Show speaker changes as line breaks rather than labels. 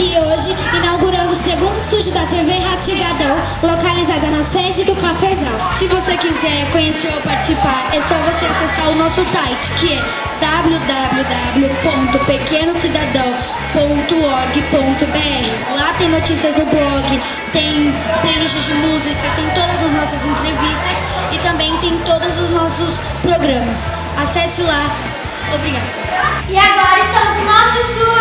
aqui hoje inaugurando o segundo estúdio da TV Rádio Cidadão, localizada na sede do Cafezal. Se você quiser conhecer ou participar, é só você acessar o nosso site, que é www.pequenocidadão.org.br. Lá tem notícias do blog, tem playlists de música, tem todas as nossas entrevistas e também tem todos os nossos programas. Acesse lá. Obrigada.
E agora estamos no nosso estúdio.